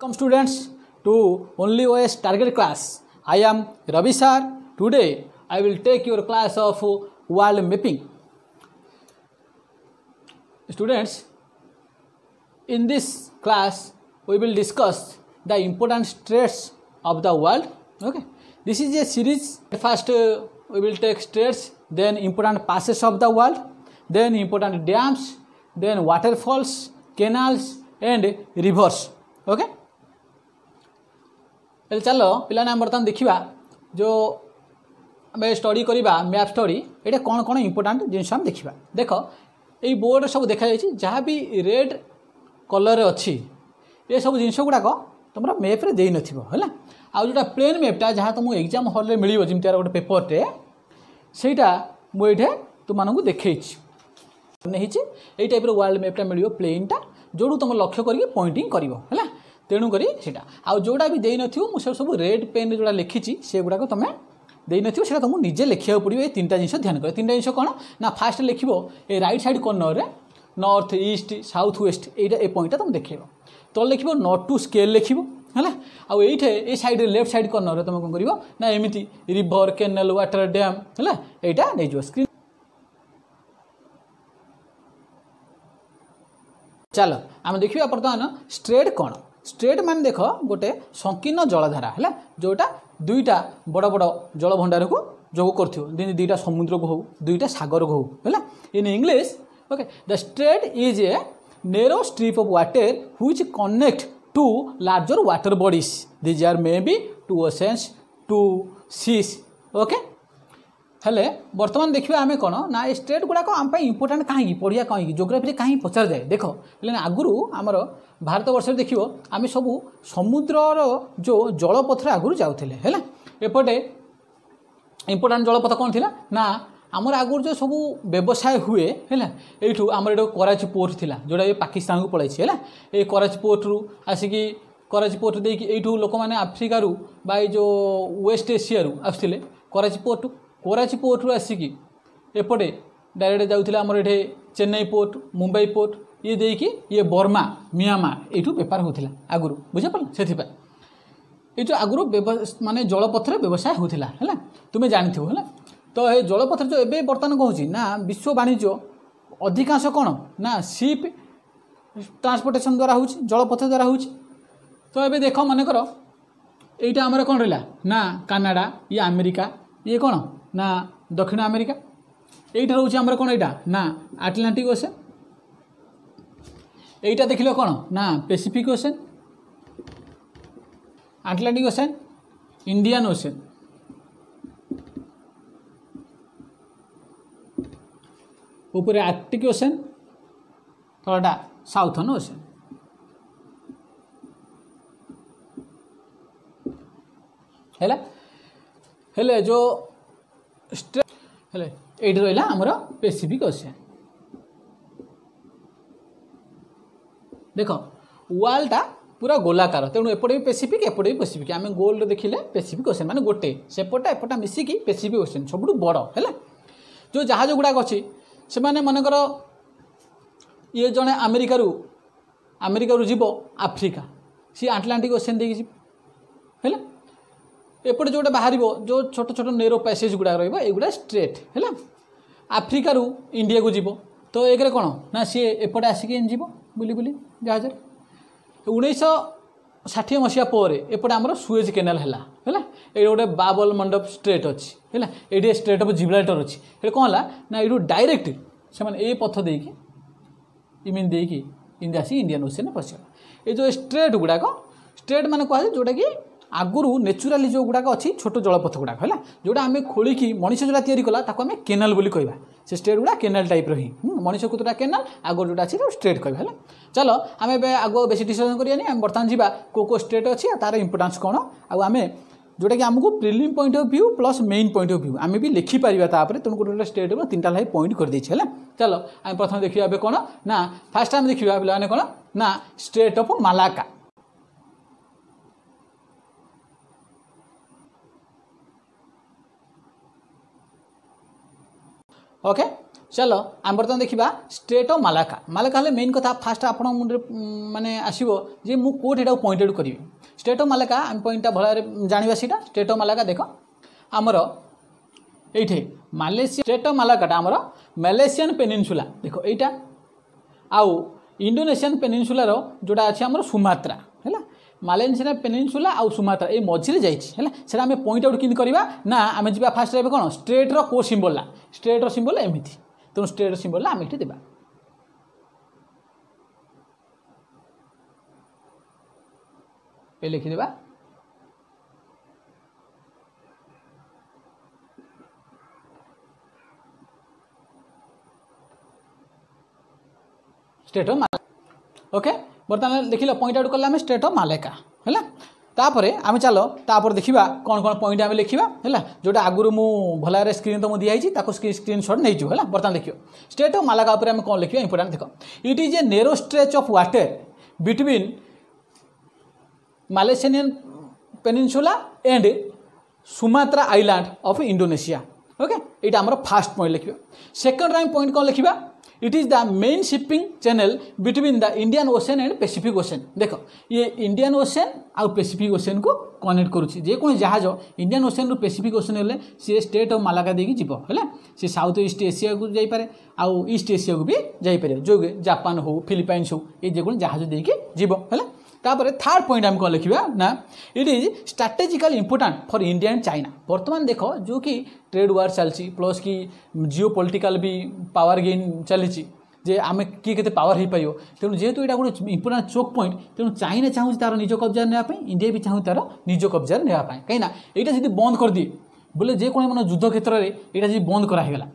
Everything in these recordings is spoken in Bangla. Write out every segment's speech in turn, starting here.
Welcome students to Only OS Target class. I am Ravi Sir. Today I will take your class of world mapping. Students, in this class we will discuss the important states of the world. Okay, this is a series. First uh, we will take states, then important passes of the world, then important dams, then waterfalls, canals and rivers. Okay. ହେଲେ ଚାଲ ପିଲାମାନେ ଆମେ ବର୍ତ୍ତମାନ ଦେଖିବା ଯେଉଁ ଆମେ ଷ୍ଟଡ଼ି କରିବା ମ୍ୟାପ୍ ଷ୍ଟଡ଼ି ଏଇଟା କ'ଣ କ'ଣ ଇମ୍ପୋର୍ଟାଣ୍ଟ ଜିନିଷ ଆମେ ଦେଖିବା ଦେଖ ଏଇ ବୋର୍ଡ଼ରେ ସବୁ ଦେଖାଯାଇଛି ଯାହା ବି ରେଡ଼୍ କଲର୍ରେ ଅଛି ଏସବୁ ଜିନିଷ ଗୁଡ଼ାକ ତୁମର ମ୍ୟାପ୍ରେ ଦେଇନଥିବ ହେଲା ଆଉ ଯେଉଁଟା ପ୍ଲେନ୍ ମ୍ୟାପ୍ଟା ଯାହା ତୁମକୁ ଏକ୍ଜାମ୍ ହଲ୍ରେ ମିଳିବ ଯେମିତି ଆର ଗୋଟେ ପେପର୍ଟେ ସେଇଟା ମୁଁ ଏଇଠି ତୁମମାନଙ୍କୁ ଦେଖେଇଛି ହେଇଛି ଏଇ ଟାଇପ୍ର ୱାର୍ଲଡ଼ ମ୍ୟାପ୍ଟା ମିଳିବ ପ୍ଲେନ୍ଟା ଯେଉଁଠୁ ତୁମ ଲକ୍ଷ୍ୟ କରିକି ପଏଣ୍ଟିଂ କରିବ ହେଲା তেণুকরি সেটা ଆଉ ଯେଉଁଟା ବି ଦେଇନଥିବ ମୁଁ ସେ ସବୁ ରେଡ଼୍ ପେନ୍ରେ ଯେଉଁଟା ଲେଖିଛି ସେଗୁଡ଼ାକ ତୁମେ ଦେଇନଥିବ ସେଇଟା ତୁମକୁ ନିଜେ ଲେଖିବାକୁ ପଡ଼ିବ ଏ ତିନିଟା ଜିନିଷ ଧ୍ୟାନ କର ତିନିଟା ଜିନିଷ କ'ଣ ନା ଫାଷ୍ଟ ଲେଖିବ ଏ ରାଇଟ୍ ସାଇଡ଼୍ କର୍ଣ୍ଣରରେ ନର୍ଥ ଇଷ୍ଟ ସାଉଥ ୱେଷ୍ଟ ଏଇଟା ଏ ପଏଣ୍ଟଟା ତୁମେ ଦେଖେଇବ ତଳେ ଲେଖିବ ନଟ୍ ଟୁ ସ୍କେଲ୍ ଲେଖିବ ହେଲା ଆଉ ଏଇଠେ ଏ ସାଇଡ଼୍ରେ ଲେଫ୍ଟ ସାଇଡ଼୍ କର୍ଣ୍ଣରରେ ତୁମେ କ'ଣ କରିବ ନା ଏମିତି ରିଭର କେନାଲ ୱାଟର ଡ୍ୟାମ୍ ହେଲା ଏଇଟା ନେଇଯିବ ସ୍କ୍ରିନ୍ ଚାଲ ଆମେ ଦେଖିବା ବର୍ତ୍ତମାନ ଷ୍ଟ୍ରେଟ୍ କ'ଣ স্ট্রেট মানে দেখ গোটে সংকীর্ণ জলধারা হল যেটা দুইটা বড় বড় জলভণ্ডারকু যোগ করুথ যেমনি দুইটা সমুদ্রকু হো দুইটা সাগরকু হো হল in English okay the strait is a narrow strip of water which connect to larger water bodies these are may be two oceans two seas okay ହେଲେ ବର୍ତ୍ତମାନ ଦେଖିବା ଆମେ କ'ଣ ନା ଏ ଷ୍ଟେଟ୍ ଗୁଡ଼ାକ ଆମ ପାଇଁ ଇମ୍ପୋର୍ଟାଣ୍ଟ କାହିଁକି ପଢ଼ିବା କାହିଁକି ଜୋଗ୍ରାଫିରେ କାହିଁକି ପଚାରାଯାଏ ଦେଖ ହେଲେ ଆଗରୁ ଆମର ଭାରତ ବର୍ଷରେ ଦେଖିବ ଆମେ ସବୁ ସମୁଦ୍ରର ଯେଉଁ ଜଳପଥରେ ଆଗରୁ ଯାଉଥିଲେ ହେଲା ଏପଟେ ଇମ୍ପୋର୍ଟାଣ୍ଟ ଜଳପଥ କ'ଣ ଥିଲା ନା ଆମର ଆଗରୁ ଯେଉଁ ସବୁ ବ୍ୟବସାୟ ହୁଏ ହେଲା ଏଇଠୁ ଆମର ଏଇଟା କରାଚି ପୋର୍ଟ ଥିଲା ଯେଉଁଟା ଏ ପାକିସ୍ତାନକୁ ପଳାଇଛି ହେଲା ଏ କରାଚି ପୋର୍ଟରୁ ଆସିକି କରାଚି ପୋର୍ଟ ଦେଇକି ଏଇଠୁ ଲୋକମାନେ ଆଫ୍ରିକାରୁ ବା ଏଇ ଯେଉଁ ୱେଷ୍ଟ ଏସିଆରୁ ଆସୁଥିଲେ କରାଚି ପୋର୍ଟକୁ କରାଚି ପୋର୍ଟରୁ ଆସିକି ଏପଟେ ଡାଇରେକ୍ଟ ଯାଉଥିଲା ଆମର ଏଠି ଚେନ୍ନାଇ ପୋର୍ଟ ମୁମ୍ବାଇ ପୋର୍ଟ ଇଏ ଦେଇକି ଇଏ ବର୍ମା ମିଆଁମା ଏଇଠୁ ବେପାର ହେଉଥିଲା ଆଗରୁ ବୁଝିପାରିଲ ସେଥିପାଇଁ ଏଇ ଯେଉଁ ଆଗରୁ ମାନେ ଜଳପଥରେ ବ୍ୟବସାୟ ହେଉଥିଲା ହେଲା ତୁମେ ଜାଣିଥିବ ହେଲା ତ ଏ ଜଳପଥରେ ଯେଉଁ ଏବେ ବର୍ତ୍ତମାନ କ'ଣ ହେଉଛି ନା ବିଶ୍ୱ ବାଣିଜ୍ୟ ଅଧିକାଂଶ କ'ଣ ନା ସିପ୍ ଟ୍ରାନ୍ସପୋର୍ଟେସନ୍ ଦ୍ୱାରା ହେଉଛି ଜଳପଥ ଦ୍ୱାରା ହେଉଛି ତ ଏବେ ଦେଖ ମନେକର ଏଇଟା ଆମର କ'ଣ ରହିଲା ନା କାନାଡ଼ା ଇଏ ଆମେରିକା ଇଏ କ'ଣ ନା ଦକ୍ଷିଣ ଆମେରିକା ଏଇଟା ରହୁଛି ଆମର କ'ଣ ଏଇଟା ନା ଆଟଲାଣ୍ଟିକ୍ ଓସେନ୍ এইটা দেখিল কোণ না Pacific Ocean Atlantic Ocean Indian Ocean উপরে আর্টিক ওসেন তলাটা সাউথর্ন ওসেন হলে হলে যে ହେଲେ ଏଇଠି ରହିଲା ଆମର ପେସିଫିକ୍ ଓସିଆନ୍ ଦେଖ ୱାଲ୍ଟା ପୁରା ଗୋଲାକାର ତେଣୁ ଏପଟେ ବି ପେସିଫିକ୍ ଏପଟେ ବି ପେସିଫିକ୍ ଆମେ ଗୋଲ୍ରେ ଦେଖିଲେ ପେସିଫିକ୍ ଓସିଆନ୍ ମାନେ ଗୋଟେ ସେପଟା ଏପଟା ମିଶିକି ପେସିଫିକ୍ ଓସିଆନ୍ ସବୁଠୁ ବଡ଼ ହେଲା ଯେଉଁ ଜାହାଜ ଗୁଡ଼ାକ ଅଛି ସେମାନେ ମନେକର ଇଏ ଜଣେ ଆମେରିକାରୁ ଆମେରିକାରୁ ଯିବ ଆଫ୍ରିକା ସିଏ ଆଟଲାଣ୍ଟିକ୍ ଓସିଆନ୍ ଦେଇକି ଯିବ ହେଲା ଏପଟେ ଯେଉଁଟା ବାହାରିବ ଯେଉଁ ଛୋଟ ଛୋଟ ନେରୋ ପ୍ୟାସେଜ୍ ଗୁଡ଼ା ରହିବ ଏଗୁଡ଼ା ଷ୍ଟ୍ରେଟ୍ ହେଲା ଆଫ୍ରିକାରୁ ଇଣ୍ଡିଆକୁ ଯିବ ତ ଏକରେ କ'ଣ ନା ସିଏ ଏପଟେ ଆସିକି ଯିବ ବୁଲି ବୁଲି ଜାହାଜରେ ଉଣେଇଶହ ଷାଠିଏ ମସିହା ପରେ ଏପଟେ ଆମର ସୁଏଜ୍ କେନାଲ ହେଲା ହେଲା ଏଇଠି ଗୋଟେ ବାବଲ ମଣ୍ଡପ ଷ୍ଟ୍ରେଟ୍ ଅଛି ହେଲା ଏଇଠି ଷ୍ଟ୍ରେଟ୍ ଅଫ୍ ଜିବ୍ରାଲ୍ଟର୍ ଅଛି ଏଠି କ'ଣ ହେଲା ନା ଏଇଠୁ ଡାଇରେକ୍ଟ ସେମାନେ ଏଇ ପଥ ଦେଇକି ଇମିନ୍ ଦେଇକି ଇଣ୍ଡିଆ ଆସି ଇଣ୍ଡିଆନ୍ ଓସିଆନ୍ ପଶିଗଲା ଏ ଯେଉଁ ଷ୍ଟ୍ରେଟ୍ ଗୁଡ଼ାକ ଷ୍ଟ୍ରେଟ୍ ମାନେ କୁହାଯାଏ ଯେଉଁଟାକି ଆଗରୁ ନେଚୁରାଲି ଯେଉଁ ଗୁଡ଼ାକ ଅଛି ଛୋଟ ଜଳପଥ ଗୁଡ଼ାକ ହେଲା ଯେଉଁଟା ଆମେ ଖୋଳିକି ମଣିଷ ଯେଉଁଟା ତିଆରି କଲା ତାକୁ ଆମେ କେନାଲ ବୋଲି କହିବା ସେ ଷ୍ଟେଟ୍ ଗୁଡ଼ା କେନାଲ ଟାଇପ୍ର ହିଁ ମଣିଷ କୁତୁରା କେନାଲ ଆଗରୁ ଯେଉଁଟା ଅଛି ତାକୁ ଷ୍ଟେଟ୍ କହିବା ହେଲା ଚାଲ ଆମେ ଏବେ ଆଗ ବେଶୀ ଡିସ୍କସନ୍ କରିବାନି ଆମେ ବର୍ତ୍ତମାନ ଯିବା କେଉଁ କେଉଁ ଷ୍ଟେଟ୍ ଅଛି ଆଉ ତା'ର ଇମ୍ପୋର୍ଟାନ୍ସ କ'ଣ ଆଉ ଆମେ ଯେଉଁଟାକି ଆମକୁ prelim point of view plus main point of view ଆମେ ବି ଲେଖିପାରିବା ତାପରେ ତେଣୁ ଗୋଟେ ଗୋଟେ ଷ୍ଟେଟ୍ ଉପରେ ତିନିଟା ଲାଇଫ୍ ପଏଣ୍ଟ କରିଦେଇଛି ହେଲା ଚାଲ ଆମେ ପ୍ରଥମେ ଦେଖିବା ଏବେ କ'ଣ ନା ଫାର୍ଷ୍ଟ ଆମେ ଦେଖିବା ପିଲାମାନେ କ'ଣ ନା ଷ୍ଟେଟ୍ ଅଫ୍ ମାଲାକା ওকে ଚାଲ ଆମେ ବର୍ତ୍ତମାନ ଦେଖିବା ଷ୍ଟେଟ୍ ଅଫ୍ ମାଲାକା ମାଲାକା ହେଲେ ମେନ୍ କଥା ଫାଷ୍ଟ ଆପଣଙ୍କ ମୁଣ୍ଡରେ ମାନେ ଆସିବ ଯେ ମୁଁ କେଉଁଠି ଏଟାକୁ ପଏଣ୍ଟ ଆଉଟ୍ କରିବି ଷ୍ଟେଟ୍ ଅଫ୍ ମାଲାକା ଆମେ ପଏଣ୍ଟଟା ଭଲରେ ଜାଣିବା ସେଇଟା ଷ୍ଟେଟ୍ ଅଫ୍ ମାଲାକା ଦେଖ ଆମର ଏଇଠି ମାଲେସିଆ ଷ୍ଟେଟ୍ ଅଫ୍ ମାଲାକାଟା ଆମର ମାଲେସିଆନ୍ ପେନିନସୁଲା ଦେଖ ଏଇଟା ଆଉ ଇଣ୍ଡୋନେସିଆନ୍ ପେନିନସୁଲାର ଯେଉଁଟା ଅଛି ଆମର ସୁମାତ୍ରା ମାଲେସିଆ ପେନିନସୁଲା ଆଉ ସୁମାତ୍ରା ଏଇ ମଝିରେ ଯାଇଛି ହେଲା ସେଇଟା ଆମେ ପଏଣ୍ଟ ଆଉଟ୍ କେମିତି କରିବା ନା ଆମେ ଯିବା ଫାଷ୍ଟ ଏବେ କ'ଣ ଷ୍ଟେଟ୍ର କେଉଁ ସିମ୍ବଲ୍ଲା ଷ୍ଟେଟ୍ର ସିମ୍ବଲ୍ ଏମିତି ତେଣୁ ଷ୍ଟେଟ୍ର ସିମ୍ବଲ୍ଲା ଆମେ ଏଠି ଦେବା লিখিদেবা স্টেট ওকে বর্তমানে দেখিল পয়েন্ট আউট কলে আমি স্টেট অফ মালেকা হ্যাঁ তাপরে আমি চাল তাপরে দেখিবা কোণ কোণ পয়েন্ট আমি লেখিবা হ্যাঁ যেটা আগুর মু ভালভাবে স্ক্রিন তো দিয়েছি তাকে স্ক্রিনশট নেইছু হ্যাঁ বর্তমানে দেখিও স্টেট অফ মালাকা উপরে আমি কোণ লেখিবা ইম্পর্টাট দেখ it is a narrow stretch of water between Malaysian peninsula and Sumatra island of Indonesia okay এটা আমার ফার্স্ট পয়েন্ট লেখিবা সেকেন্ড আমি পয়েন্ট কোণ লেখিবা it is the main shipping channel between the Indian Ocean and Pacific Ocean দেখো ये Indian Ocean आउ Pacific Ocean को कनेक्ट करुच्छी जेको जहाज इंडियान ओसेन रु पेसीफिक ओसेन हेल्ले सी स्टेट और मालागा देखिए जीव है सी साउथ ईस्ट एशिया को जापे आउ ईस्ट एशिया को भी जापर जो जापान हो फिलिपाइन्स हो ये जेको जहाज देखिए जीव है ତାପରେ ଥାର୍ଡ଼ ପଏଣ୍ଟ ଆମେ କ'ଣ ଲେଖିବା ନା it is strategical important for India and China ବର୍ତ୍ତମାନ ଦେଖ ଯେଉଁ କି ଟ୍ରେଡ୍ ୱାର୍ ଚାଲିଛି ପ୍ଲସ୍ କି ଜିଓ ପଲିଟିକାଲ ବି ପାୱାର ଗେନ୍ ଚାଲିଛି ଯେ ଆମେ କିଏ କେତେ ପାୱାର ହେଇପାରିବ ତେଣୁ ଯେହେତୁ ଏଇଟା ଗୋଟେ ଇମ୍ପୋର୍ଟାଣ୍ଟ ଚୋକ୍ ପଏଣ୍ଟ ତେଣୁ ଚାଇନା ଚାହୁଁଛି ତା'ର ନିଜ କବ୍ଜାରେ ନେବା ପାଇଁ ଇଣ୍ଡିଆ ବି ଚାହୁଁଛି ତା'ର ନିଜ କବ୍ଜାରେ ନେବା ପାଇଁ କାହିଁକିନା ଏଇଟା ଯଦି ବନ୍ଦ କରିଦିଏ ବୋଲେ ଯେକୌଣସି ମାନେ ଯୁଦ୍ଧ କ୍ଷେତ୍ରରେ ଏଇଟା ଯଦି ବନ୍ଦ କରାହେଇଗଲା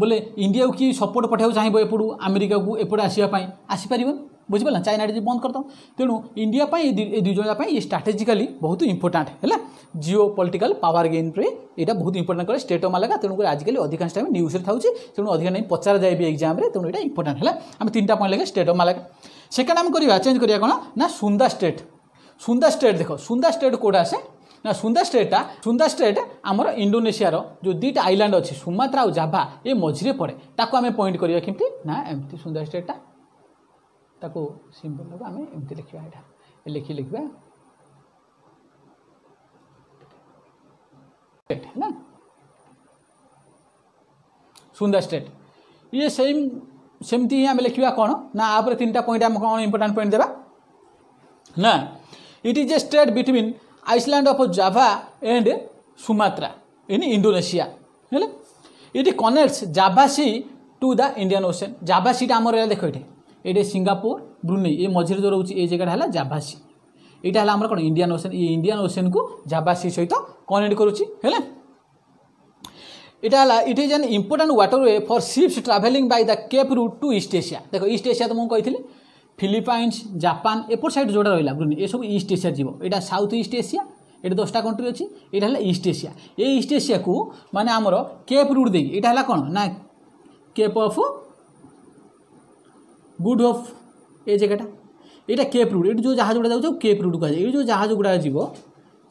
ବୋଲେ ଇଣ୍ଡିଆକୁ କିଏ ସପୋର୍ଟ ପଠାଇବାକୁ ଚାହିଁବ ଏପଟୁ ଆମେରିକାକୁ ଏପଟେ ଆସିବା ପାଇଁ ଆସିପାରିବନି বুঝিপাল না ଚାଇନା ଯଦି ବନ୍ଦ କରିଦେବ ତେଣୁ ଇଣ୍ଡିଆ ପାଇଁ ଏ ଦୁଇ ଜଣ ପାଇଁ ଇଏ ଷ୍ଟ୍ରାଟେଜିକାଲି ବହୁତ ଇମ୍ପୋର୍ଟାଣ୍ଟ ହେଲା ଜିଓ ପଲିଟିକାଲ ପାୱାର ଗେମ୍ରେ ଏଇଟା ବହୁତ ଇମ୍ପୋର୍ଟାଣ୍ଟ କରେ ଷ୍ଟେଟ୍ ଅଫ୍ ମାଲାଗା ତେଣୁକରି ଆଜିକାଲି ଅଧିକାଂଶ ଟାଇମ୍ ନ୍ୟୁଜ୍ରେ ଥାଉଛି ତେଣୁ ଅଧିକା ଟାଇମ୍ ପଚରାଯାଏ ବି ଏକ୍ଜାମ୍ରେ ତେଣୁ ଏଇଟା ଇମ୍ପୋର୍ଟାଣ୍ଟ ହେଲା ଆମେ ତିନିଟା ପଏଣ୍ଟ ଲାଗେ ଷ୍ଟେଟ୍ ଅଫ୍ ମାଲାଗା ସେକେଣ୍ଡ ଆମେ କରିବା ଚେଞ୍ଜ କରିବା କ'ଣ ନା ସୁନ୍ଦା ଷ୍ଟେଟ୍ ସୁନ୍ଦା ଷ୍ଟେଟ୍ ଦେଖ ସୁନ୍ଦା ଷ୍ଟେଟ୍ କେଉଁଟା ଆସେ ନା ସୁନ୍ଦା ଷ୍ଟେଟ୍ଟା ସୁନ୍ଦା ଷ୍ଟେଟ୍ ଆମର ଇଣ୍ଡୋନେସିଆର ଯେଉଁ ଦୁଇଟା ଆଇଲାଣ୍ଡ ଅଛି ସୁମାତ୍ରା ଆଉ ଜାଭା ଏ ମଝିରେ ପଡ଼େ ତାକୁ ଆମେ ପଏଣ୍ଟ କରିବା କେମିତି ନା ଏମିତି ସୁନ୍ଦା ଷ୍ଟେଟ୍ଟା ତାକୁ ସିମ୍ବଲ୍ଟାକୁ ଆମେ ଏମିତି ଲେଖିବା ଏଇଟା ଲେଖି ଲେଖିବା स्टेट है ना सुंदर स्टेट ये सेम सेमती ही आम लिखा कौन ना आप तीन टा पॉइंट आम कौन इंपोर्टां पॉइंट देवा ना it is a strait between island of Java and Sumatra in Indonesia है it connects Java Sea to the Indian Ocean Java सीटा आम देख ये ଏଇଠି ସିଙ୍ଗାପୁର ବ୍ରୁନେଇ ଏ ମଝିରେ ଯେଉଁ ରହୁଛି ଏ ଜାଗାଟା ହେଲା ଜାଭାସି ଏଇଟା ହେଲା ଆମର କ'ଣ ଇଣ୍ଡିଆନ୍ ଓସେନ୍ ଏ ଇଣ୍ଡିଆନ୍ ଓସେନ୍କୁ ଜାଭାସି ସହିତ କନେକ୍ଟ କରୁଛି ହେଲା এটা হল it is an important waterway for ships travelling by the Cape route to East Asia দেখ ইস্ট এসিয়া তো কিন্তু ফিলিপাইন্স জাপান এপট সাইড যেটা রহলা ব্রুনি এসব ইস্ট এসিয়া যাব এটা সাউথ ইস্ট এসিয়া এটা দশটা কন্ট্রি অছি এটা হল ইস্ট এসিয়া এই ইস্ট এসিয়া কু মানে আমার কেপ রুট দিয়ে এটা হল কোণ না কেপ অফ ଗୁଡ୍ ହୋପ୍ ଏ ଜାଗାଟା ଏଇଟା କେପ୍ ରୁଟ୍ ଏଠି ଯେଉଁ ଜାହାଜ ଗୁଡ଼ା ଯାଉଛି କେପ୍ ରୁଟ୍ କୁହାଯାଏ ଏଇ ଯେଉଁ ଜାହାଜ ଗୁଡ଼ା ଯିବ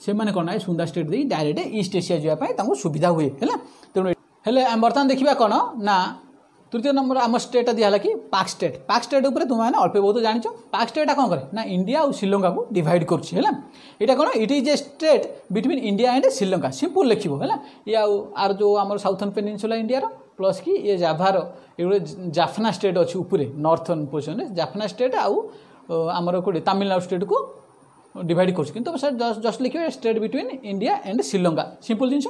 ସେମାନେ କ'ଣ ନା ସୁନ୍ଦା ଷ୍ଟେଟ୍ ଦେଇ ଡାଇରେକ୍ଟ ଇଷ୍ଟ ଏସିଆ ଯିବା ପାଇଁ ତାଙ୍କୁ ସୁବିଧା ହୁଏ ହେଲା ତେଣୁ ହେଲେ ଆମେ ବର୍ତ୍ତମାନ ଦେଖିବା କ'ଣ ନା ତୃତୀୟ ନମ୍ବର ଆମ ଷ୍ଟେଟ୍ଟା ଦିଆହେଲା କି ପାକ୍ ଷ୍ଟେଟ୍ ପାକ୍ ଷ୍ଟେଟ୍ ଉପରେ ତୁମେମାନେ ଅଳ୍ପ ବହୁତ ଜାଣିଛ ପାକ୍ ଷ୍ଟେଟ୍ଟା କ'ଣ କରେ ନା ଇଣ୍ଡିଆ ଆଉ ଶ୍ରୀଲଙ୍କାକୁ ଡିଭାଇଡ଼ କରୁଛି ହେଲା ଏଇଟା କ'ଣ it is a strait between India and Sri Lanka simple ଲେଖିବ ହେଲା ଇଏ ଆଉ ଆର ଯେଉଁ ଆମର ସାଉଥର୍ନ ପେନିନସୁଲା ଇଣ୍ଡିଆର ପ୍ଲସ୍ କି ଇଏ ଜାଭାର ଏଗୁଡ଼େ ଜାଫନା ଷ୍ଟେଟ୍ ଅଛି ଉପରେ ନର୍ଥର୍ନ ପୋଜିସନ୍ରେ ଜାଫନା ଷ୍ଟେଟ୍ ଆଉ ଆମର କେଉଁଠି ତାମିଲନାଡ଼ୁ ଷ୍ଟେଟ୍କୁ ডিভাইড করছি কিন্তু স্যার জস্ট লিখবে straight between India and Sri Lanka simple জিনিস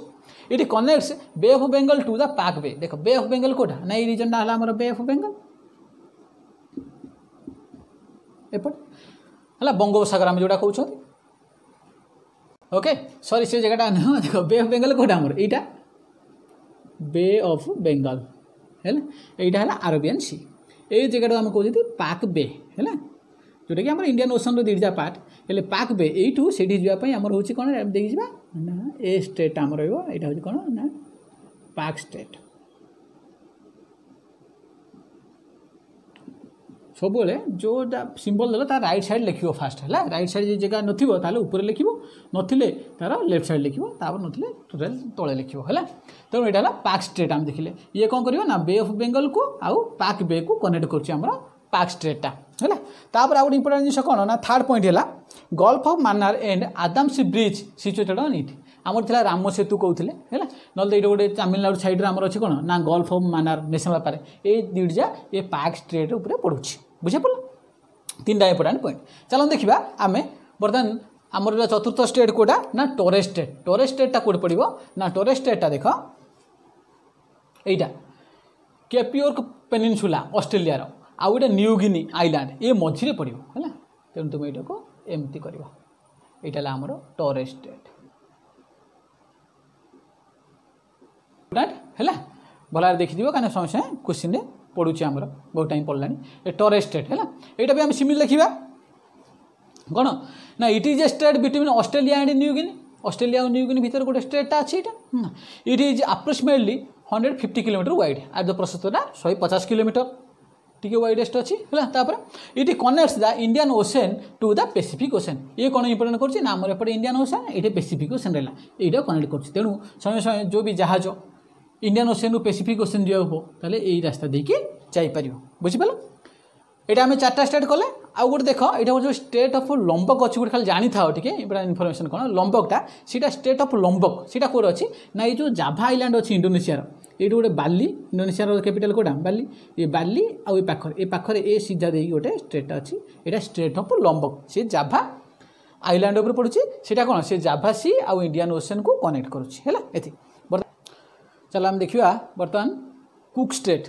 ইট কনেক্টস বে অফ বেঙ্গল টু দ্য পাক বে দেখ বে অফ বেঙ্গল কোটা না এই রিজনটা হল আমার বে অফ বেঙ্গল এপটে হল বঙ্গোপসাগর আমি যেটা কৌছেন ওকে সরি সে জায়গাটা দেখ বে অফ বেঙ্গল কোটা আমার এইটা ବେ ଅଫ୍ ବେଙ୍ଗଲ ହେଲା ଏଇଟା ହେଲା ଆରବିଆନ୍ ସି ଏଇ ଜାଗାଟାକୁ ଆମେ କହୁଛନ୍ତି ପାକ୍ ବେ ହେଲା ଯେଉଁଟାକି ଆମର ଇଣ୍ଡିଆନ୍ ଓସନ୍ର ଦୁଇଟା ପାର୍ଟ ହେଲେ ପାକ୍ ବେ ଏଇଠୁ ସେଇଠି ଯିବା ପାଇଁ ଆମର ହେଉଛି କ'ଣ ଦେଇକି ଯିବା ନା ଏ ଷ୍ଟେଟ୍ ଆମର ରହିବ ଏଇଟା ହେଉଛି କ'ଣ ନା ପାକ୍ ଷ୍ଟେଟ୍ ସବୁବେଳେ ଯେଉଁଟା ସିମ୍ବଲ୍ ଦେଲ ତା ରାଇଟ୍ ସାଇଡ଼୍ ଲେଖିବ ଫାଷ୍ଟ ହେଲା ରାଇଟ୍ ସାଇଡ଼୍ ଯଦି ଜାଗା ନଥିବ ତାହେଲେ ଉପରେ ଲେଖିବ ନଥିଲେ ତାର ଲେଫ୍ଟ ସାଇଡ଼୍ ଲେଖିବ ତାପରେ ନଥିଲେ ଟୋଟାଲ ତଳେ ଲେଖିବ ହେଲା ତେଣୁ ଏଇଟା ହେଲା ପାକ୍ ଷ୍ଟ୍ରେଟ୍ ଆମେ ଦେଖିଲେ ଇଏ କ'ଣ କରିବ ନା ବେ ଅଫ୍ ବେଙ୍ଗଲକୁ ଆଉ ପାକ୍ ବେକୁ କନେକ୍ଟ କରୁଛି ଆମର ପାକ୍ ଷ୍ଟ୍ରେଟ୍ଟା ହେଲା ତାପରେ ଆଉ ଗୋଟେ ଇମ୍ପୋର୍ଟାଣ୍ଟ ଜିନିଷ କ'ଣ ନା ଥାର୍ଡ଼ ପଏଣ୍ଟ ହେଲା Gulf of Mannar and Adam's bridge situated on it ଆମର ଥିଲା ରାମ ସେତୁ କହୁଥିଲେ ହେଲା ନହେଲେ ଏଇଟା ଗୋଟେ ତାମିଲନାଡ଼ୁ ସାଇଡ଼୍ରେ ଆମର ଅଛି କ'ଣ ନା Gulf of Mannar national park ଏଇ ଦୁଇଟା ଏ ପାର୍କ ଷ୍ଟ୍ରେଟ୍ ଉପରେ ପଡ଼ୁଛି ବୁଝି ପଡ଼ିଲା ତିନିଟା ଇମ୍ପୋର୍ଟାଣ୍ଟ ପଏଣ୍ଟ ଚାଲନ୍ତୁ ଦେଖିବା ଆମେ ବର୍ତ୍ତମାନ ଆମର ରହିଲା ଚତୁର୍ଥ ଷ୍ଟେଟ୍ କେଉଁଟା ନା ଟୋରେ ଷ୍ଟେଟ୍ ଟୋରେ ଷ୍ଟେଟ୍ଟା କେଉଁଠି ପଡ଼ିବ ନା ଟୋରେ ଷ୍ଟେଟ୍ଟା ଦେଖ ଏଇଟା କେପିଓର୍କ ପେନିନସୁଲା ଅଷ୍ଟ୍ରେଲିଆର ଆଉ ଗୋଟେ ନ୍ୟୁଗିନି ଆଇଲ୍ୟାଣ୍ଡ ଏ ମଝିରେ ପଡ଼ିବ ହେଲା ତେଣୁ ତୁମେ ଏଇଟାକୁ ଏମିତି କରିବ ଏଇଟା ହେଲା ଆମର ଟୋରେ ଷ୍ଟେଟ୍ ହେଲା ଭଲରେ ଦେଖିଯିବ କାହିଁକି ସମୟ ସାଙ୍ଗେ କୋଶ୍ଚିନ୍ରେ পড়ুছে আমার বহু টাইম পড়লা এ টরে স্টেট হ্যাঁ এইটা বি আমি সিমিলি লিখবা কোণ না it is a strait between Australia and New Guinea Australia R New Guinea ভিতরে গোটে স্টেটটা আছে এটা it is approximately hundred fifty kilometre wide আর দ প্রশস্তটা শহে পচাশ কিলোমিটর টিকি ওয়াইডেস্ট অছি হল তাপরে it connects the Indian Ocean to the Pacific Ocean ইয়ে কোণ ইম্পর্টেন্ট করছে না আমার এপটে ইন্ডিয়ান ওসেন এটি পেসিফিক ওসেন রা এইটা কনেক্ট করছে তেমন সময় সময় যে বি জাহাজ ইন্ডিয়ান ওসেনু প্যাসিফিক ওসেন যাওয়া হো তাহলে এই রাস্তা দিয়ে যাইপার বুঝিপাল এটা আমি চারটা স্টেট কলে আউ গোটে দেখ এটা হচ্ছে স্টেট অফ লম্বক অছি গোটে খালি থাও টিকি এবার ইনফরমেশন কোণ লম্বকটা সেটা স্টেট অফ লম্বক সেটা কোটে অছি না এই যে জাভা আইল্যান্ড অছি ইন্ডোনেসিয়ার এইটি গোটে বালি ইন্ডোনেসিয়ার ক্যাপিটাল কোটা বালি এ বালি আউ এ পাখরে এ পাখরে এ সিধা দিয়ে গোটে স্টেট অছি এটা স্টেট অফ লম্বক সে জাভা আইল্যান্ড উপরে পড়ুছি সেটা কোণ সে জাভা সি আউ ইন্ডিয়ান ওসেন কু কনেক্ট করুছি হ্যাঁ এতে चल आम देखा बर्तमान कुक स्टेट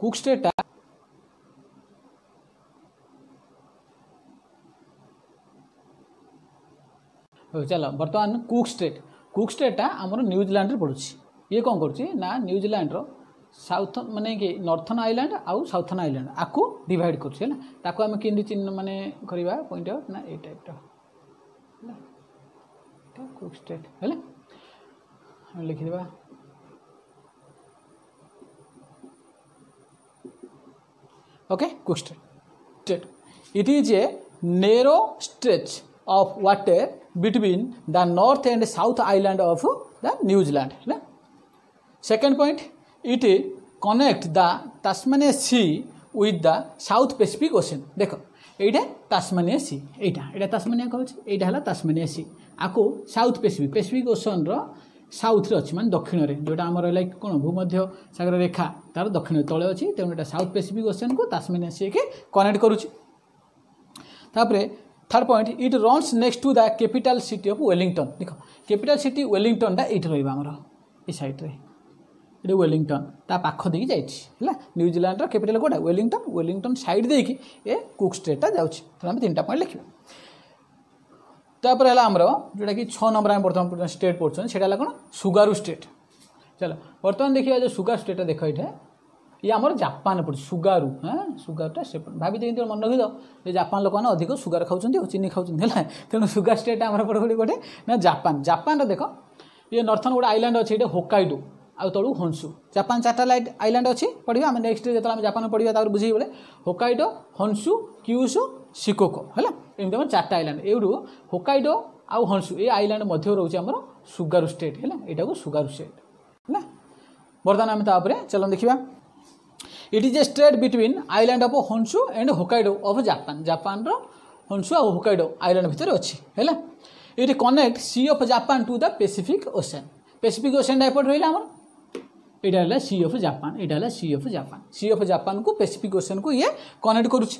कुक स्टेटा चल बर्तमान कुक स्टेट कुक स्टेटा आमर न्यूजिलैंड पड़ूँ ये कौन करा न्यूजिलैंड साउथ माने कि नर्थन आइलैंड आउ साउथन आइलैंड आपको डिवाइड करुचे चिन्ह मानने पॉइंट आउट ना ये टाइप्र कुक स्टेट है लिखिदेवा okay question straight it is a narrow stretch of water between the north and south island of the new zealand right? second point it connect the tasmania sea with the south pacific ocean দেখো এইটা তাসমানিয়া সি এইটা এটা তাসমানিয়া কৌছে এইটা হল তাসমানিয়া সি আকু সাউথ পেসিফিক পেসিফিক ওসনর ସାଉଥରେ ଅଛି ମାନେ ଦକ୍ଷିଣରେ ଯେଉଁଟା ଆମର ଲାଇକ୍ କ'ଣ ଭୂମଧ୍ୟ ସାଗର ରେଖା ତା'ର ଦକ୍ଷିଣ ତଳେ ଅଛି ତେଣୁ ଏଇଟା ସାଉଥ୍ ପେସିଫିକ୍ ଓସିଆନ୍କୁ ତାସମେନିଆ ସିଏକି କନେକ୍ଟ କରୁଛି ତାପରେ third point it runs next to the capital city of Wellington দেখ ক্যাপিটাল সিটি ওয়েলিংটনটা এইটি রহব আমার এই সাইড্রে এটা ওয়েলিংটন তা পাখ দিয়ে যাইছি হ্যাঁ নিউজিল্যান্ডর ক্যাপিটাল কোটা ওয়েলিংটন ওয়েলিংটন সাইড দিয়ে এ কুক স্ট্রেটটা যাচ্ছে তাহলে আমি তিনটা পয়েন্ট লিখবা ତାପରେ ହେଲା ଆମର ଯେଉଁଟାକି ଛଅ ନମ୍ବର ଆମେ ବର୍ତ୍ତମାନ ଷ୍ଟେଟ୍ ପଢ଼ୁଛନ୍ତି ସେଇଟା ହେଲା କ'ଣ ସୁଗାରୁ ଷ୍ଟେଟ୍ ଚାଲ ବର୍ତ୍ତମାନ ଦେଖିବା ଯେଉଁ ସୁଗାର ଷ୍ଟେଟ୍ଟା ଦେଖ ଏଇଠେ ଇଏ ଆମର ଜାପାନ ପଡ଼ୁଛି ସୁଗାରୁ ହଁ ସୁଗାରଟା ସେ ଭାବିଛି ଏମିତି ମନେ ରଖିଦ ଯେ ଜାପାନ ଲୋକମାନେ ଅଧିକ ସୁଗାର ଖାଉଛନ୍ତି ଆଉ ଚିନି ଖାଉଛନ୍ତି ହେଲା ତେଣୁ ସୁଗାର ଷ୍ଟେଟ୍ ଆମର ପଡ଼େ ଗୋଟେ ନା ଜାପାନ ଜାପାନର ଦେଖ ଇଏ ନର୍ଥନ ଗୋଟେ ଆଇଲ୍ୟାଣ୍ଡ ଅଛି ଏଇଟା ହୋକାଇଡୁ ଆଉ ତଳୁ ହଂସୁ ଜାପାନ ଚାରିଟା ଲାଇଟ୍ ଆଇଲ୍ୟାଣ୍ଡ ଅଛି ପଢ଼ିବା ଆମେ ନେକ୍ସଟ ଯେତେବେଳେ ଆମେ ଜାପାନ ପଢ଼ିବା ତାପରେ ବୁଝିକି ବେଳେ ହୋକାଇଡୋ ହଂସୁ କ୍ୟୁସୁ ସିକୋକୋ ହେଲା ଏମିତି ଆମର ଚାରିଟା ଆଇଲ୍ୟାଣ୍ଡ ଏଇଠୁ ହୋକାଇଡ଼ୋ ଆଉ ହଂସୁ ଏ ଆଇଲ୍ୟାଣ୍ଡ ମଧ୍ୟ ରହୁଛି ଆମର ସୁଗାରୁ ଷ୍ଟେଟ୍ ହେଲା ଏଇଟାକୁ ସୁଗାରୁ ଷ୍ଟେଟ୍ ହେଲା ବର୍ତ୍ତମାନ ଆମେ ତାପରେ ଚାଲନ୍ତୁ ଦେଖିବା it is a strait between island of Honshu and Hokkaido of Japan ଜାପାନର ହନ୍ସୁ ଆଉ ହୋକାଇଡ଼ୋ ଆଇଲ୍ୟାଣ୍ଡ ଭିତରେ ଅଛି ହେଲା it connect sea of Japan to the Pacific Ocean Pacific ଓସେନ୍ଟା ଏପଟେ ରହିଲା ଆମର ଏଇଟା ହେଲା ସି ଅଫ୍ ଜାପାନ ଏଇଟା ହେଲା sea of Japan sea of ଜାପାନକୁ Pacific ওসেনকে ଇଏ କନେକ୍ଟ କରୁଛି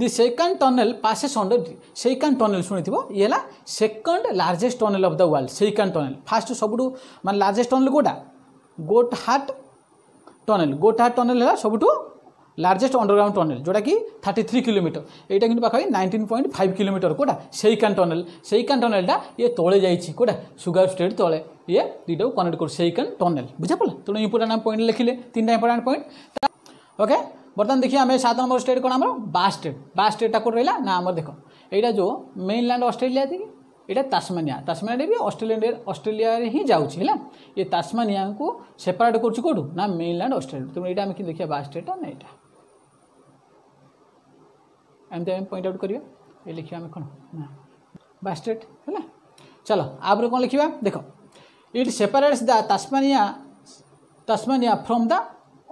the second tunnel passes under Seikan tunnel ଶୁଣିଥିବ ଇଏ ହେଲା second largest tunnel of the world Seikan tunnel first ସବୁଠୁ ମାନେ ଲାର୍ଜେଷ୍ଟ ଟନେଲ୍ କେଉଁଟା Gotthard tunnel Gotthard tunnel ହେଲା ସବୁଠୁ ଲାର୍ଜେଷ୍ଟ ଅଣ୍ଡରଗ୍ରାଉଣ୍ଡ ଟନେଲ୍ ଯେଉଁଟାକି ଥାର୍ଟି ଥ୍ରୀ କିଲୋମିଟର ଏଇଟା କିନ୍ତୁ ପାଖାପାଖି ନାଇଣ୍ଟିନ୍ ପଏଣ୍ଟ ଫାଇଭ୍ କିଲୋମିଟର କେଉଁଟା ସେଇକାନ୍ ଟନେଲ୍ ସେଇକାନ୍ ଟନେଲ୍ଟା ଇଏ ତଳେ ଯାଇଛି କେଉଁଟା ସୁଗାର ଷ୍ଟେଟ୍ ତଳେ ଇଏ ଦୁଇଟାକୁ କନେକ୍ଟ କରୁ ସେଇକାନ୍ ଟନେଲ୍ ବୁଝା ପଡ଼ିଲା ତେଣୁ ଇମ୍ପୋର୍ଟାଣ୍ଟ ପଏଣ୍ଟ ଲେଖିଲେ ତିନିଟା ଇମ୍ପୋର୍ଟାଣ୍ଟ ପଏଣ୍ଟ ଓକେ ବର୍ତ୍ତମାନ ଦେଖିବା ଆମେ ସାତ ନମ୍ବର ଷ୍ଟେଟ୍ କ'ଣ ଆମର ବା ଷ୍ଟେଟ୍ ବା ଷ୍ଟେଟ୍ଟା କେଉଁଠି ରହିଲା ନା ଆମର ଦେଖ ଏଇଟା ଯେଉଁ ମେନ୍ଲ୍ୟାଣ୍ଡ ଅଷ୍ଟ୍ରେଲିଆ ଦେଇକି ଏଇଟା ତାସମାନିଆ ତାସମାନିଆ ବି ଅଷ୍ଟ୍ରେଲିଆ ଅଷ୍ଟ୍ରେଲିଆରେ ହିଁ ଯାଉଛି ହେଲା ଏ ତାସମାନିଆକୁ ସେପାରେଟ୍ କରୁଛି କେଉଁଠୁ ନା ମେନ୍ଲ୍ୟାଣ୍ଡ ଅଷ୍ଟ୍ରେଲିଆ ତେଣୁ ଏଇଟା ଆମେ କି ଦେଖିବା ବା ଷ୍ଟେଟ୍ଟା ନା ଏଇଟା ଏମିତି ଆମେ ପଏଣ୍ଟ ଆଉଟ୍ କରିବା ଏ ଲେଖିବା ଆମେ କ'ଣ ନା ବା ଷ୍ଟେଟ୍ ହେଲା ଚାଲ ଆପରେ କ'ଣ ଲେଖିବା ଦେଖ it separates the Tasmania Tasmania from the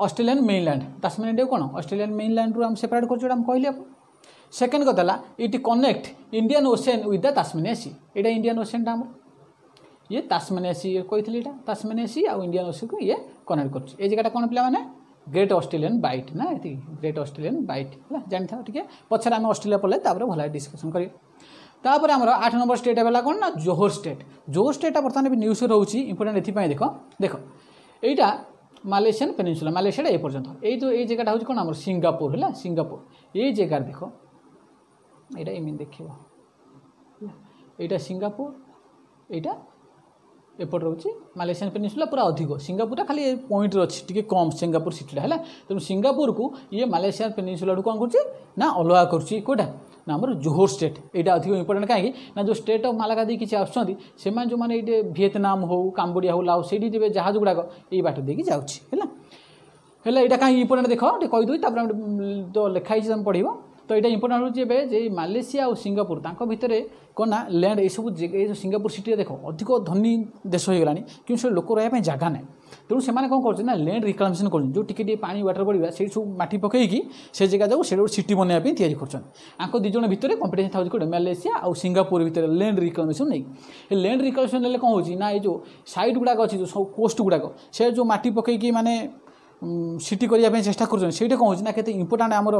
Australian mainland Tasmania Diu କ'ଣ ଅଷ୍ଟ୍ରେଲିଆନ୍ ମେନ୍ଲ୍ୟାଣ୍ଡରୁ ଆମେ ସେପାରେଟ୍ କରୁଛୁ ଯେଉଁଟା ଆମେ କହିଲି ଆପଣ ସେକେଣ୍ଡ କଥା ହେଲା it connect Indian Ocean with the Tasmania sea ଏଇଟା ଇଣ୍ଡିଆନ୍ ଓସିଆନ୍ଟା ଆମର ଇଏ ତାସମାନିଆ ସି କହିଥିଲି ଏଇଟା ତାସମାନିଆ ସି ଆଉ ଇଣ୍ଡିଆନ୍ ଓସିଆକୁ ଇଏ କନେକ୍ଟ କରୁଛି ଏଇ ଜାଗାଟା କ'ଣ ପିଲାମାନେ ଗ୍ରେଟ୍ ଅଷ୍ଟ୍ରେଲିଆନ୍ ବାଇଟ୍ ନା ଏତିକି ଗ୍ରେଟ୍ ଅଷ୍ଟ୍ରେଲିଆନ୍ ବାଇଟ୍ ହେଲା ଜାଣିଥାଉ ଟିକେ ପଛରେ ଆମେ ଅଷ୍ଟ୍ରେଲିଆ ପଡ଼ିଲେ ତାପରେ ଭଲ ଡିସ୍କସନ୍ କରିବା ତାପରେ ଆମର ଆଠ ନମ୍ବର ଷ୍ଟେଟ୍ ହେଲା କ'ଣ ନା ଜୋହର ଷ୍ଟେଟ୍ ଜୋହର ଷ୍ଟେଟ୍ଟା ବର୍ତ୍ତମାନ ଏବେ ନ୍ୟୁଜ୍ରେ ରହୁଛି ଇମ୍ପୋର୍ଟାଣ୍ଟ ଏଥିପାଇଁ ଦେଖ ଦେଖ ଏଇଟା মালয়েশিয়ান পেনিনসুলা মালয়েশিয়াটা এ পর্যন্ত এই তো এই জায়গাটা হচ্ছে কোণ আমার সিঙ্গাপুর হ্যাঁ সিঙ্গাপুর এই জায়গার দেখো এটা এমনি দেখিব এইটা সিঙ্গাপুর এইটা এপট রয়েছে মালয়েসিয়ান পেনিনসুলা পুরা অধিক সিঙ্গাপুরটা খালি এই পয়েন্টরে অছি টিকি কম সিঙ্গাপুর সিটিটা হ্যাঁ তেমন সিঙ্গাপুরকে ইয়ে মালয়েসিয়ান পেনিনসুলাঠু কম করছে না অলগা করছে কোটা ना आमर जोहोर स्टेट यहाँ अधिक इंपोर्टां कहीं ना जो स्टेट अफ मालागादी किसी आसमें जो मैंने ये भिएतनाम हो काम्बोडिया हो लाओ से जहाज गुड़ाक ये बाट देखिए जाऊँगी है यहाँ कहीं इंपोर्टां देख टे कहीदेवी तो लेखाई तुम पढ़ তো এটা ইম্পর্টাণ্ট ହେଉଛି ଏବେ ଯେ ମାଲେସିଆ ଆଉ ସିଙ୍ଗାପୁର ତାଙ୍କ ଭିତରେ କ'ଣ ନା ଲ୍ୟାଣ୍ଡ ଏସବୁ ଏଇ ଯେଉଁ ସିଙ୍ଗାପୁର ସିଟିରେ ଦେଖ ଅଧିକ ଧନୀ ଦେଶ ହୋଇଗଲାଣି କିନ୍ତୁ ସେ ଲୋକ ରହିବା ପାଇଁ ଜାଗା ନାହିଁ ତେଣୁ ସେମାନେ କ'ଣ କରୁଛନ୍ତି ନା ଲ୍ୟାଣ୍ଡ ରିକ୍ଲାମେସନ୍ କରୁଛନ୍ତି ଯେଉଁ ଟିକେ ଟିକେ ପାଣି ୱାଟର ପଡ଼ିବା ସେଇଠି ସବୁ ମାଟି ପକାଇକି ସେ ଜାଗା ଯାକୁ ସେଇଠି ଗୋଟେ ସିଟି ବନାଇବା ପାଇଁ ତିଆରି କରୁଛନ୍ତି ଆଙ୍କ ଦୁଇ ଜଣ ଭିତରେ କମ୍ପିଟିସନ୍ ଥାଉଛି ଗୋଟେ ମାଲେସିଆ ଆଉ ସିଙ୍ଗାପୁର ଭିତରେ ଲ୍ୟାଣ୍ଡ ରିକ୍ଲାମେସନ୍ ନେଇକି ଏ ଲ୍ୟାଣ୍ଡ ରିକ୍ଲାମେସନ୍ ନେଲେ କ'ଣ ହେଉଛି ନା ଏଇ ଯେଉଁ ସାଇଟ୍ ଗୁଡ଼ାକ ଅଛି ଯେଉଁ ସବୁ କୋଷ୍ଟ ଗୁଡ଼ାକ ସେ ଯେଉଁ ମାଟି ପକାଇକି ମାନେ ସିଟି କରିବା ପାଇଁ ଚେଷ୍ଟା କରୁଛନ୍ତି ସେଇଟା କ'ଣ ହେଉଛି ନା କେତେ ଇମ୍ପୋର୍ଟାଣ୍ଟ ଆମର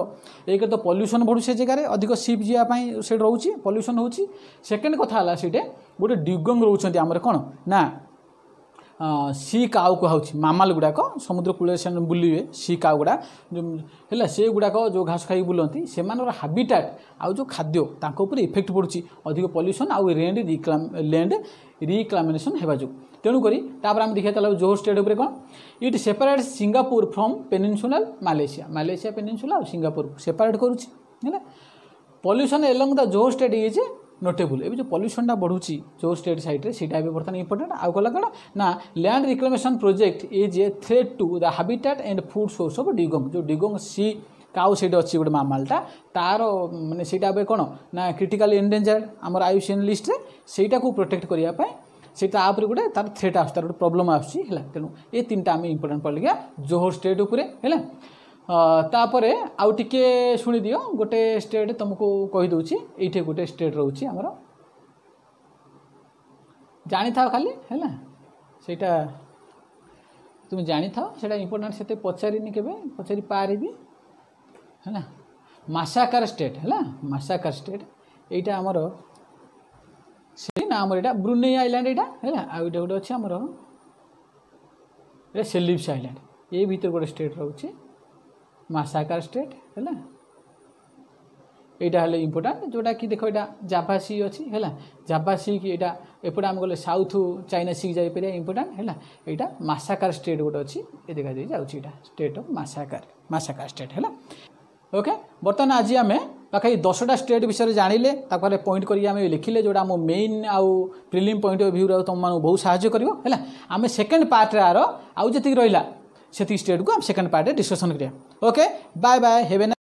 ଏକ ତ ପଲ୍ୟୁସନ୍ ବଢ଼ୁ ସେ ଜାଗାରେ ଅଧିକ ସିପ୍ ଯିବା ପାଇଁ ସେଇଠି ରହୁଛି ପଲ୍ୟୁସନ୍ ହେଉଛି ସେକେଣ୍ଡ କଥା ହେଲା ସେଇଠି ଗୋଟେ ଡ୍ୟୁଗଙ୍ଗ ରହୁଛନ୍ତି ଆମର କ'ଣ ନା ସି କାଉ କୁହାଉଛି ମାମାଲ ଗୁଡ଼ାକ ସମୁଦ୍ର କୂଳରେ ସେମାନେ ବୁଲିବେ ସି କାଉ ଗୁଡ଼ା ହେଲା ସେଗୁଡ଼ାକ ଯେଉଁ ଘାସ ଖାଇକି ବୁଲନ୍ତି ସେମାନଙ୍କର ହାବିଟାଟ୍ ଆଉ ଯେଉଁ ଖାଦ୍ୟ ତାଙ୍କ ଉପରେ ଇଫେକ୍ଟ ପଡ଼ୁଛି ଅଧିକ ପଲ୍ୟୁସନ୍ ଆଉ ଲ୍ୟାଣ୍ଡ ଲ୍ୟାଣ୍ଡ ରିକ୍ଲାମିନେସନ୍ ହେବା ଯୋଗୁଁ ତେଣୁକରି ତାପରେ ଆମେ ଦେଖିବା ତାହେଲେ ଜୋହର ଷ୍ଟେଟ୍ ଉପରେ କ'ଣ it separate Singapore from peninsular Malaysia Malaysia peninsula ଆଉ ସିଙ୍ଗାପୁରକୁ ସେପାରେଟ୍ କରୁଛି ହେଲା pollution along the Johor strait is notable ଏବେ ଯେଉଁ ପଲ୍ୟୁସନ୍ଟା ବଢ଼ୁଛି ଯେଉଁ ଷ୍ଟେଟ୍ ସାଇଡ଼୍ରେ ସେଇଟା ଏବେ ବର୍ତ୍ତମାନ ଇମ୍ପୋର୍ଟାଣ୍ଟ ଆଉ କଲା କ'ଣ ନା land reclamation project is a threat to the habitat and food source of dugong ଯେଉଁ ଡିଗୋଙ୍ଗ ସି କାଉ ସେଇଠି ଅଛି ଗୋଟେ ମାମାଲଟା ତା'ର ମାନେ ସେଇଟା ଏବେ କ'ଣ ନା କ୍ରିଟିକାଲି ଏଣ୍ଡେଞ୍ଜର୍ଡ ଆମର ଆୟୁସିଏନ୍ ଲିଷ୍ଟରେ ସେଇଟାକୁ ପ୍ରୋଟେକ୍ଟ କରିବା ପାଇଁ ସେଇଟା ଆପ୍ରେ ଗୋଟେ ତାର ଥ୍ରେଟ୍ ଆସୁଛି ତାର ଗୋଟେ ପ୍ରୋବ୍ଲେମ୍ ଆସୁଛି ହେଲା ତେଣୁ ଏ ତିନିଟା ଆମେ ଇମ୍ପୋର୍ଟାଣ୍ଟ ପଡ଼ିଲା ଜୋହର ଷ୍ଟେଟ୍ ଉପରେ ହେଲା ତାପରେ ଆଉ ଟିକେ ଶୁଣିଦିଅ ଗୋଟେ ଷ୍ଟେଟ୍ ତୁମକୁ କହିଦେଉଛି ଏଇଠି ଗୋଟେ ଷ୍ଟେଟ୍ ରହୁଛି ଆମର ଜାଣିଥାଅ ଖାଲି ହେଲା ସେଇଟା তুমি জানিথাও সেটা ইম্পর্টান্ট সেতে পচারিনি কেবে পচারি পারিবি হ্যাঁ মাসাকার স্টেট হ্যাঁ মাসাকার স্টেট এইটা আমার সেই না আমার এটা ব্রুনেই আইল্যান্ড এটা হ্যাঁ আর এটা গোটে অছে আমার এটা সেলিপস আইল্যান্ড এই ভিতরে গোটে স্টেট রয়েছে ମାସାକାର ଷ୍ଟେଟ୍ ହେଲା ଏଇଟା ହେଲେ ଇମ୍ପୋର୍ଟାଣ୍ଟ ଯେଉଁଟାକି ଦେଖ ଏଇଟା ଜାଭା ସି ଅଛି ହେଲା ଜାଭା ସି କି ଏଇଟା ଏପଟେ ଆମେ ଗଲେ ସାଉଥ୍ ଚାଇନା ସି ଯାଇପାରିବା ଇମ୍ପୋର୍ଟାଣ୍ଟ ହେଲା ଏଇଟା ମାସାକାର ଷ୍ଟେଟ୍ ଗୋଟେ ଅଛି ଏ ଦେଖାଯାଇ ଯାଉଛି ଏଇଟା strait of Makassar Makassar strait ହେଲା ଓକେ ବର୍ତ୍ତମାନ ଆଜି ଆମେ ପାଖାପାଖି ଦଶଟା ଷ୍ଟେଟ୍ ବିଷୟରେ ଜାଣିଲେ ତାକୁ ହେଲେ ପଏଣ୍ଟ କରିକି ଆମେ ଲେଖିଲେ ଯେଉଁଟା ଆମ ମେନ୍ ଆଉ ପ୍ରିଲିମ୍ ପଏଣ୍ଟ ଅଫ୍ ଭ୍ୟୁରୁ ତୁମମାନଙ୍କୁ ବହୁତ ସାହାଯ୍ୟ କରିବ ହେଲା ଆମେ ସେକେଣ୍ଡ ପାର୍ଟରେ ଆର ଆଉ ଯେତିକି ରହିଲା ସେତିକି ଷ୍ଟେଟ୍କୁ ଆମେ ସେକେଣ୍ଡ ପାର୍ଟରେ ଡିସ୍କସନ୍ କରିବା okay bye bye have a